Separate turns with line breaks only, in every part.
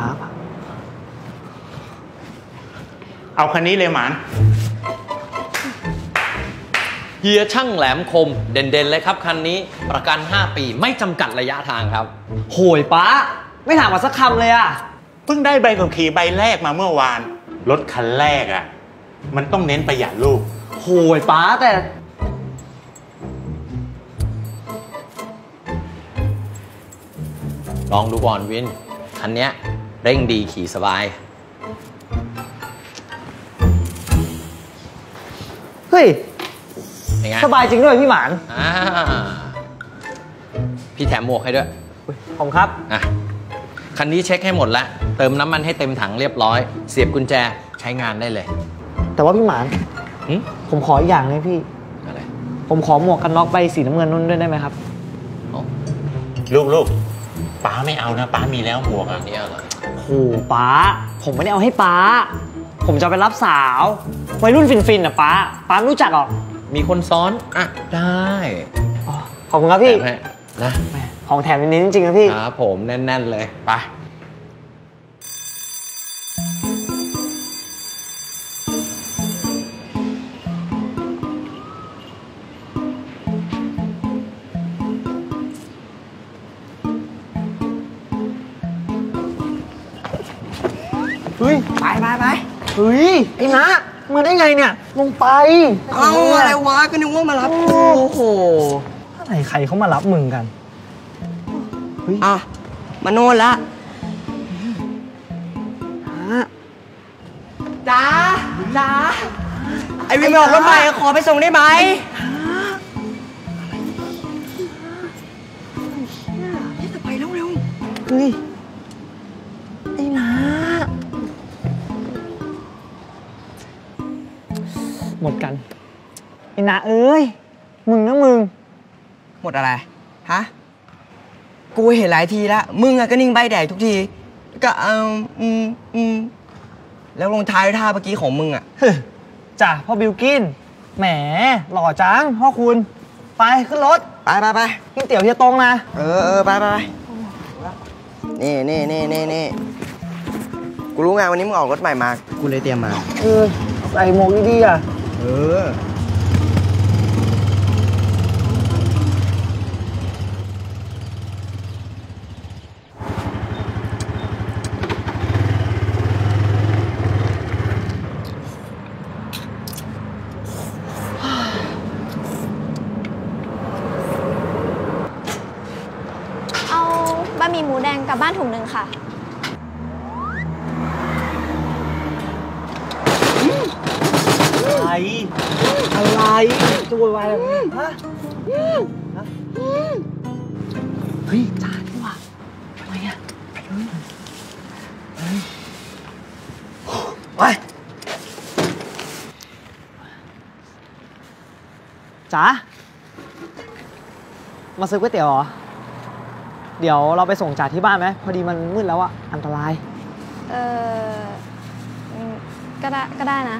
ครัเอาคันนี้เลยหมาน
เฮียช่างแหลมคมเด่นๆเลยครับคันนี้ประกัน 5 ปีไม่จำกัดระยะทางครับ
โหยป้า ไม่ถามมาสักคำเลยอะ
เพิ่งได้ใบขับขี่ใบแรกมาเมื่อวาน รถคันแรกอะมันต้องเน้นประหยัดลูก
โหยป้าแต่
ลองดูก่อนวิน คันเนี้ย เร่งดีขี่สบาย
เฮ้ย
เป็นไง
สบายจริงด้วยพี่หมาน
อ่า พี่แถมหมวกให้ด้วย
อุ๊ยผมครับ
อะ คันนี้เช็คให้หมดแล้ว เติมน้ำมันให้เต็มถังเรียบร้อย เสียบกุญแจใช้งานได้เลย
แต่ว่าพี่หมาน
หึ
ผมขออีกอย่างเลยพี่
อะไร
ผมขอหมวกกันน็อกใบสีน้ำเงินนุ่นด้วยได้ไหมครับ
อ๋อ
ลูกลูก ป้าไม่เอานะ ป้ามีแล้วหมวก
อั
อะ
นนี้เหรอ
โหป้า ผมไม่ได้เอาให้ป้า ผมจะเอาไปรับสาว วัยรุ่นฟินๆอะป้า ป้าไม่รู้จักหรอก
มีคนซ้อน อะ ได้
อ๋อขอบคุณครับพี่
แถมให้นะ
แหมของแถมนี้จริงๆนะพี่
ครับผมแน่น ๆ เลย ไป
เฮ้ย
ไปไปไป
เฮ้ยไอ้นะมาได้ไงเนี่ย ลงไป
เอาอะไรวะก็นึกว่ามารับกูโอ้โห
อะไรใครเขามารับมึงกัน
อะมาโน่นละจ้าจ้าไอวินไปออกรถไฟขอไปส่งได้ไหมไปเร็วเร็ว
เฮ้ย อ้นะเอ้ย มึงนะมึง
หมดอะไร ฮะ กูเห็นหลายทีแล้ว มึงอะก็นิ่งใบแดกทุกที ก็เอมอืมอืมแล้วลงท้ายด้วยท่าเมื่อกี้ของมึงอะ
จ้ะพ่อบิวกิน แหม หล่อจังพ่อคุณ ไปขึ้นรถ
ไปไปไป
กินเตี๋ยวเฮียตรงนะ
เออเออไปไปไปนี่นี่นี่นี่นี่กูรู้ไงวันนี้มึงออกรถใหม่มา กูเลยเตรียมมา
เออใส่หมวกดีๆอะ
เออ
เอาบะ หมี่หมูแดงกลับบ้านถุงหนึ่งค่ะ
อะไร อะไรจะโวยวายอะไรฮะฮะเฮ้ยจ้าดีกว่าทำไมอะไปจ๋ามาซื้อก๋วยเตี๋ยวเหรอ เดี๋ยวเราไปส่งจ่าที่บ้านไหมพอดีมันมืดแล้วอะอันตราย
เออก็ได้ก็ได้นะ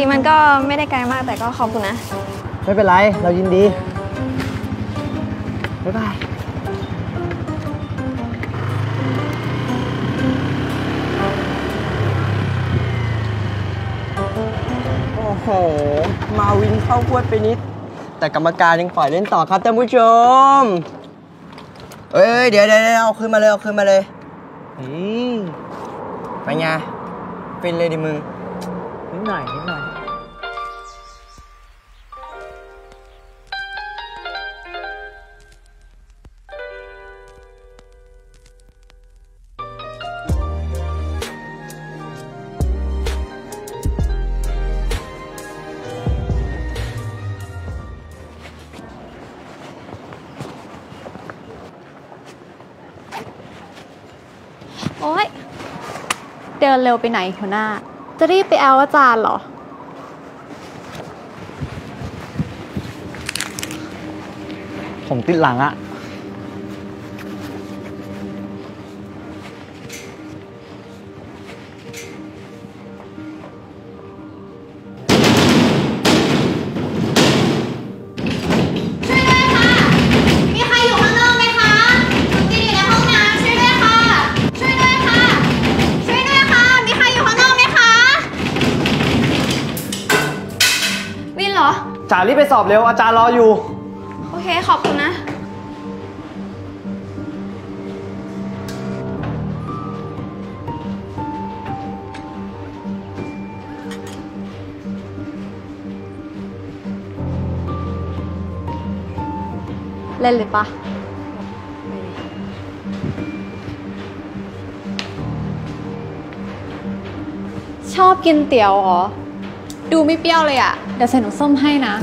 ริงๆมันก็ไม่ได้ไกลมากแต่ก็ขอบคุณนะ
ไม่เป็นไร เรายินดี บ๊ายบาย
โอ้โห มาวินเข้าพวดไปนิด แต่กรรมการยังปล่อยเล่นต่อครับท่านผู้ชม เอ้ย เดี๋ยวเดี๋ยวเดี๋ยวเอาคืนมาเลย เอาคืนมาเลย
อืม
ไปไงฟินเลยดิมึง
นิดหน่อยนิด
ดินเร็วไปไหนหัวหน้า จะรีบไปแอลอาจารย์เหรอ
ผมติดหลังอะ จ่ารีบไปสอบเร็วอาจารย์รออยู่
โอเค ขอบคุณนะ เล่นเลยปะชอบกินเตี๋ยวเหรอ ดูไม่เปรี้ยวเลยอะเดี๋ยวใส่หนูส้มให้นะ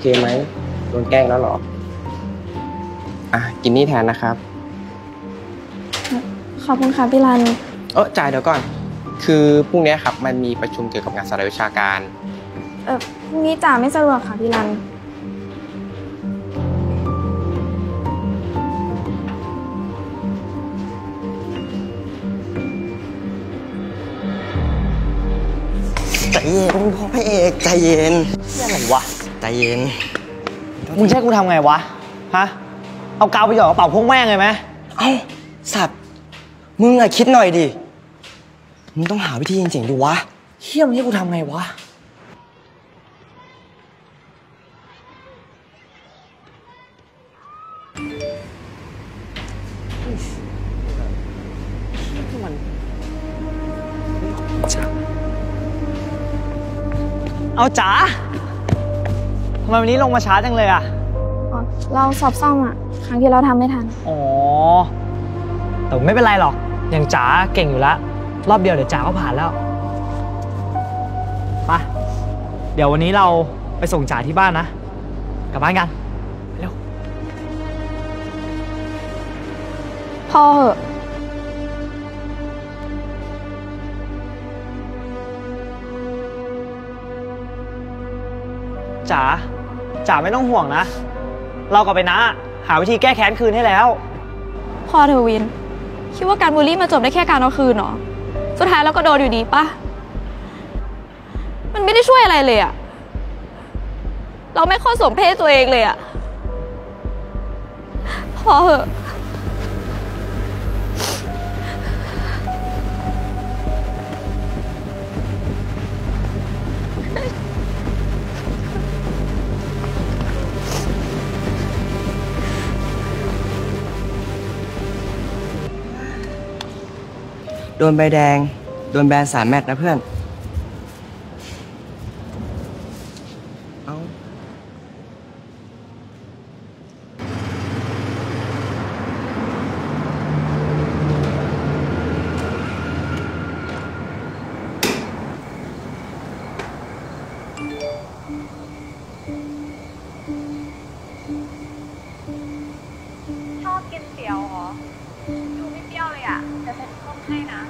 เคไหมโดนแกล้งแล้วเหรอ อะ กินนี่แทนนะครับ
ขอบคุณค่ะพี่รัน
เออจ่ายเดี๋ยวก่อน คือพรุ่งนี้ครับ มันมีประชุมเกี่ยวกับงานสาระวิชาการ
เออพรุ่งนี้จ๋าไม่สะดวกค่ะพี่รัน
ใจเย็นพ่อพระเอกใจเย็น
อะไรวะ
ใจเย็น
มึงใช่กูทำไงวะ ฮะ เอากาวไปหยอดกระเป๋าพวกแม่งเลยไหม
เอ้า สัตว์ มึงอะคิดหน่อยดิ มึงต้องหาวิธีจริงๆดิวะ
เฮี้ยมึงให้กูทำไงวะเอาจ๋า ทำไมวันนี้ลงมาช้าจังเลยอะ
เราสอบซ่อมอะ ครั้งที่เราทำไม่ทัน
อ๋อ แต่ไม่เป็นไรหรอก อย่างจ๋าเก่งอยู่แล้ว รอบเดียวเดี๋ยวจ๋าก็ผ่านแล้วไปะเดี๋ยววันนี้เราไปส่งจ๋าที่บ้านนะ กลับบ้านกันเร็ว
พ่อเหอะ
จ๋า จ๋าไม่ต้องห่วงนะ เรากับไปนะ หาวิธีแก้แค้นคืนให้แล้ว
พ่อเธอวิน คิดว่าการบูลลี่มาจบได้แค่การเอาคืนเหรอ สุดท้ายเราก็โดนอยู่ดีปะมันไม่ได้ช่วยอะไรเลยอะเราไม่ค่อยสมเพศตัวเองเลยอะพอเหอะ
โดนใบแดง โดนแบนสามแมตช์นะเพื่อน เอา
ชอบกินเตี๋ยวเหรอ ดูไม่เปรี้ยวเลยอะจะใส่ส้ม ให้นะ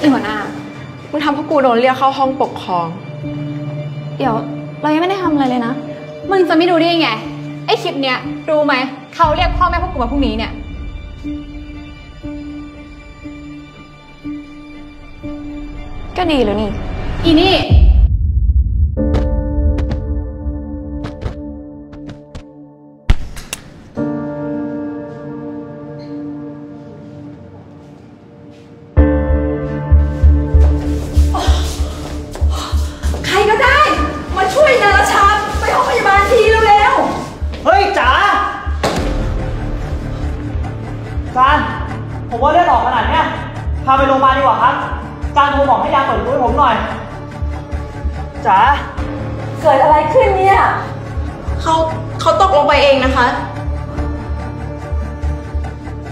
อีหัวหน้ามึงทำพวกกูโดนเรียกเข้าห้องปกครอง
เดี๋ยว เรายังไม่ได้ทำอะไรเลยนะ
มึงจะไม่ดูได้ยังไง ไอคลิปเนี้ยรู้ไหมเขาเรียกพ่อแม่พวกกูมาพรุ่งนี้เนี่ย
ก็ดีแล้วนี่
อีนี่ เขา
เขาตกลงไปเองนะคะ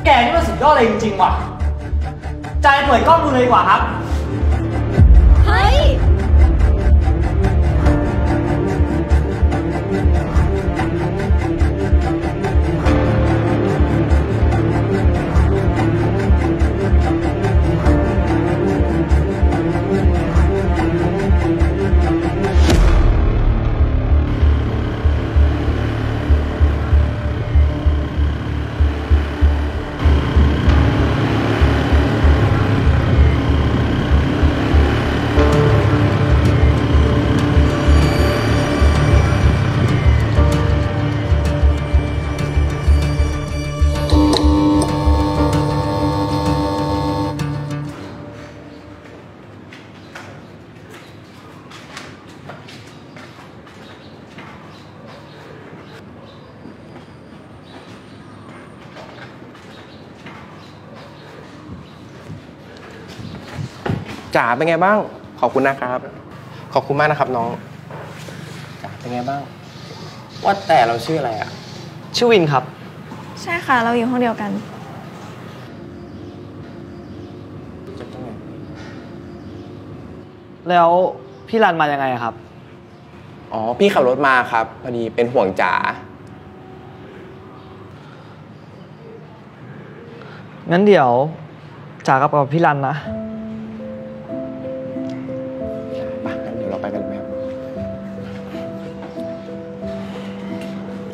แกนี่มันสุดยอดเลยจริงๆว่ะจายเปิดกล้องดูเลยดีกว่าครับ
เฮ้ย
จ๋าเป็นไงบ้าง ขอบคุณนะครับ ขอบคุณมากนะครับน้องจ๋าเป็นไงบ้าง ว่าแต่เราชื่ออะไรอะ
ชื่อวินครับ
ใช่ค่ะ เราอยู่ห้องเดียวกัน
จะตรงไหน
แล้วพี่รันมายังไงอะครับ
อ๋อ พี่ขับรถมาครับ พอดีเป็นห่วงจ๋า
งั้นเดี๋ยวจ๋ากับกับพี่รันนะ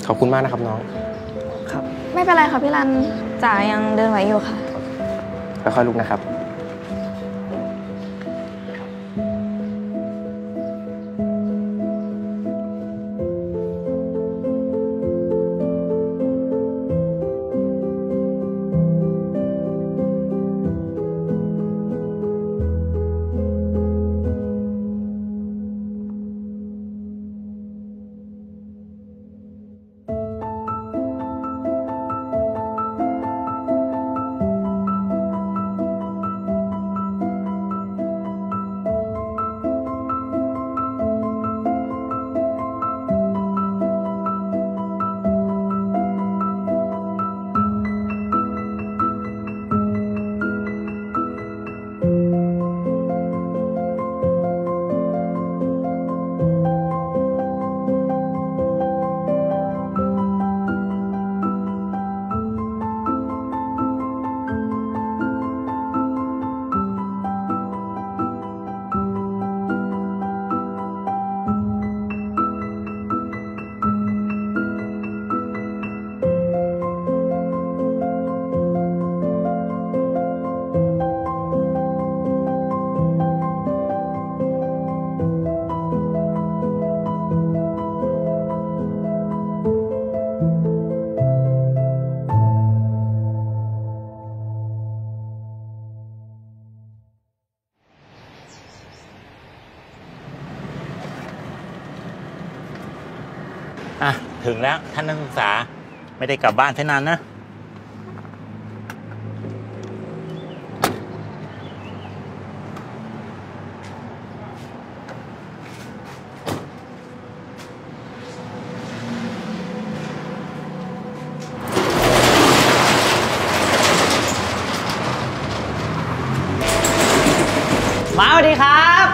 ขอบคุณมากนะครับน้อง
ครับ
ไม่เป็นไรค่ะพี่รันจ๋ายังเดินไหวอยู่ค่ะ
ค่อยๆลุกนะครับ
ถึงแล้วท่านนักศึกษาไม่ได้กลับบ้านเช่นานนะ
มาสวัสดีครับ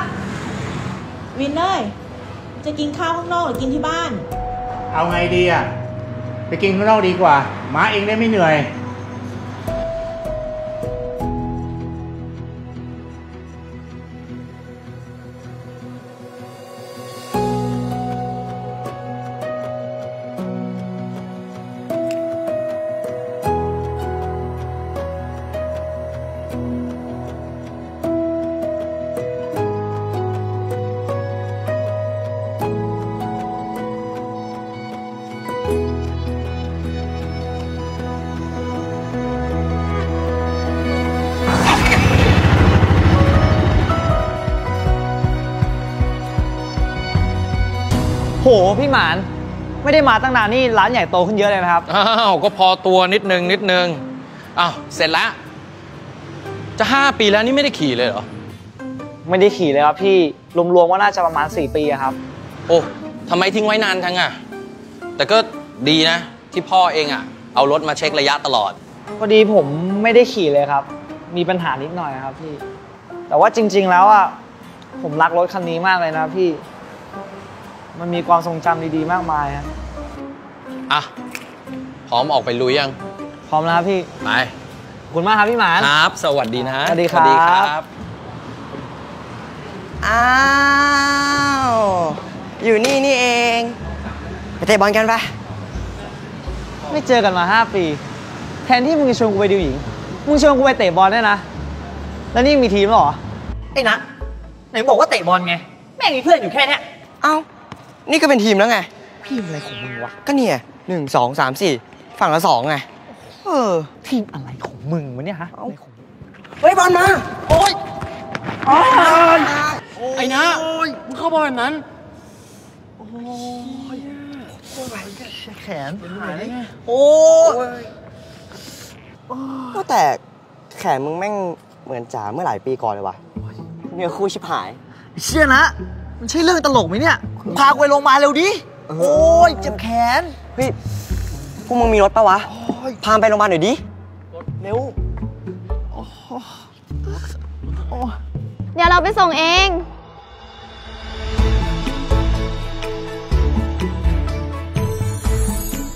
วินเนยจะกินข้าวข้างนอกหรือกินที่บ้าน
เอาไงดีอะไปกินข้างนอกดีกว่าหมาเองได้ไม่เหนื่อย
พี่หมาน ไม่ได้มาตั้งนานนี่ร้านใหญ่โตขึ้นเยอะเลยนะครับ
อ้าว ก็พอตัวนิดนึงนิดนึง อ้าว เสร็จแล้ว จะ 5 ปีแล้วนี่ไม่ได้ขี่เลยเหรอ
ไม่ได้ขี่เลยครับพี่ รวมๆว่าน่าจะประมาณ 4 ปีอะครับ
โอ้ทำไมทิ้งไว้นานจังอะแต่ก็ดีนะ ที่พ่อเองอะเอารถมาเช็คระยะตลอด
พอดีผมไม่ได้ขี่เลยครับ มีปัญหานิดหน่อยครับพี่ แต่ว่าจริง ๆ แล้วอะผมรักรถคันนี้มากเลยนะพี่ มันมีความทรงจำดีๆ มากมายครับ
อะ พร้อมออกไปลุยยัง
พร้อมแล้วครับพี่
ไป
ขอบคุณมากครับพี่หมาน
ครับ สวัสดีนะ
สวัสดีครับ
ครับ
อ้าว อยู่นี่นี่เอง ไปเตะบอลกันปะ
ไม่เจอกันมา 5 ปี แทนที่มึงจะชวนกูไปดูหญิง มึงชวนกูไปเตะบอลได้วยนะ แล้วนี่มีทีมแล้วเหรอ
ไอ้นะไหนบอกว่าเตะบอลไง แม่งมีเพื่อนอยู่แค่เนี้ย
เอ้า นี่ก็เป็นทีมแล้วไง
พี่อะไรของมึงวะ
ก็เนี่ยหนึ่งสองสามสี่ฝั่งละสองไง เออ
ทีมอะไรของมึงวะเนี่ยฮะอะไรของมึง
เฮ้ยบอลมา
โอ๊ย
ไอ้นะมึงเข้าบอลแบบนั้น
แขน
โอ้ย
ก็แต่แขนมึงแม่งเหมือนจ๋าเมื่อหลายปีก่อนเลยวะเนื้อคู่ชิบหาย
เชี่ยนะ มันใช่เรื่องตลกไหมเนี่ยพากูไปโรงพยาบาลเร็วดิ
เออ
โอ้ยเจ็บแขน
เฮ้ย พวกมึงมีรถปะวะ พาไปโรงพยาบาลหน่อยดิ เร็ว
เดี๋ยวเราไปส่งเอง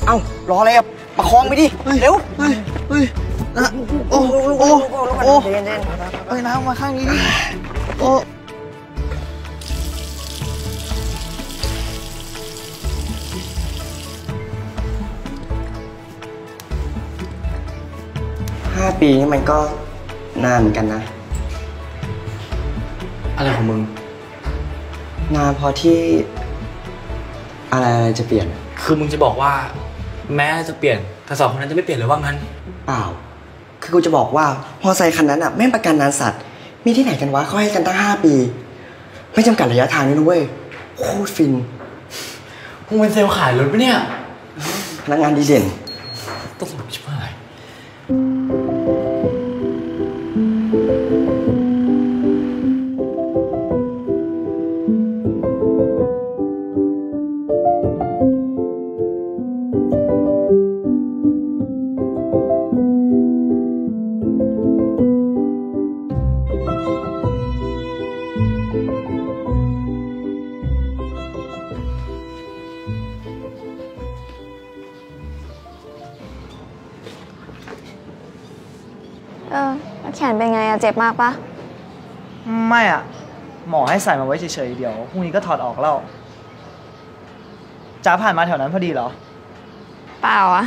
เอ้ารออะไรอะ ประคองไปดิ เร็ว
เฮ้ย เฮ้ยนะโอ้
ลูก
โอ้
ลูกลูกลูก
โอ้
เย็นเย็น
เฮ้ยน้ำมาข้างนี้ดิ โอ้
ห้าปีนี่มันก็นานเหมือนกันนะ
อะไรของมึง
นานพอที่อะไรอะไรจะเปลี่ยน
คือมึงจะบอกว่า แม้จะเปลี่ยนแต่สองคนนั้นจะไม่เปลี่ยนเลยว่างั้น
เปล่า คือกูจะบอกว่ามอไซค์คันนั้นอะแม่งประกันนานสัตว์ มีที่ไหนกันวะเขาให้กันตั้งห้าปี ไม่จำกัดระยะทางด้วยนะเว้ยโคตรฟิน
มึงเป็นเซลล์ขายรถปะเนี่ย
พนักงานดีเด่น
ตลกชิบ
เออแล้วแขนเป็นไงอะเจ็บมากปะ
ไม่อะหมอให้ใส่มาไว้เฉยๆเดี๋ยวพรุ่งนี้ก็ถอดออกแล้วจ้าผ่านมาแถวนั้นพอดีเหรอ
เปล่าอะ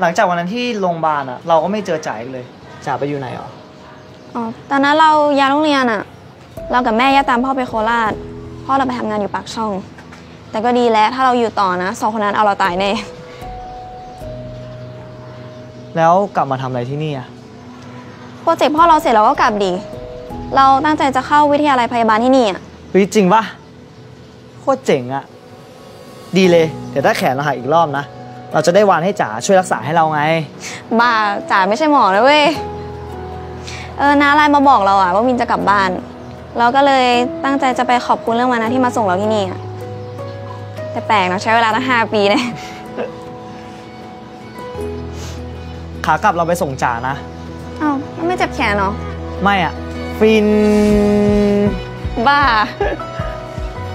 หลังจากวันนั้นที่โรงพยาบาลอะเราก็ไม่เจอจ่ายอีกเลยจ่าไปอยู่ไหนหรอ
อ๋อตอนนั้นเราย้ายโรงเรียนอะเรากับแม่ย้ายตามพ่อไปโคราชพ่อเราไปทำงานอยู่ปากช่อง แต่ก็ดีแล้วถ้าเราอยู่ต่อนะสองคนนั้นเอาเราตายแน่
แล้วกลับมาทำอะไรที่นี่อะ
โปรเจกต์พ่อเราเสร็จเราก็กลับดี เราตั้งใจจะเข้าวิทยาลัยพยาบาลที่นี่อะ
เฮ้ยจริงปะโคตรเจ๋งอะดีเลย เดี๋ยวถ้าแขนเราหักอีกรอบนะ เราจะได้วานให้จ๋าช่วยรักษาให้เราไง
บ้าจ๋าไม่ใช่หมอนะเว้ย เออน้าไลน์มาบอกเราอะว่าวินจะกลับบ้าน เราก็เลยตั้งใจจะไปขอบคุณเรื่องวันนั้นที่มาส่งเราที่นี่อะแต่แปลกเนอะใช้เวลาตั้งห้าปีเนี่ย
ขากลับเราไปส่งจ๋านะ
เอ้าแล้วไม่เจ็บแขนเหรอ
ไม่อะฟิน
บ้า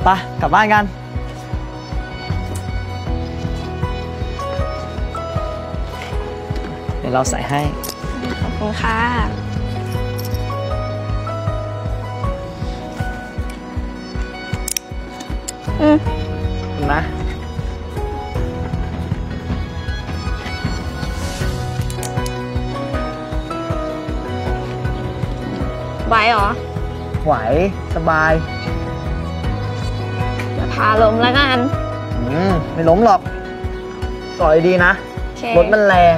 ไปะกลับบ้านกัน เดี๋ยวเราใส่ให้
ขอบคุณค่ะ อืม
นะ
เหรอ
ไหว สบาย
เดี๋ยวพาลมแล้วกัน
อืม ไม่ล้มหรอกต่อยดีนะ
โอเค
รถมันแรง